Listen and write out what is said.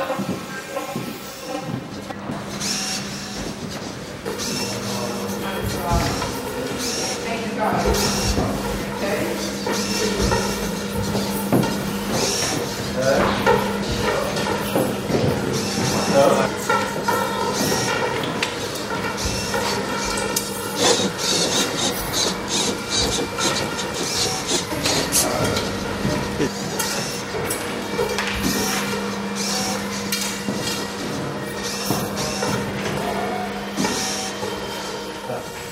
Thank you, Okay. Good. Good. Gracias.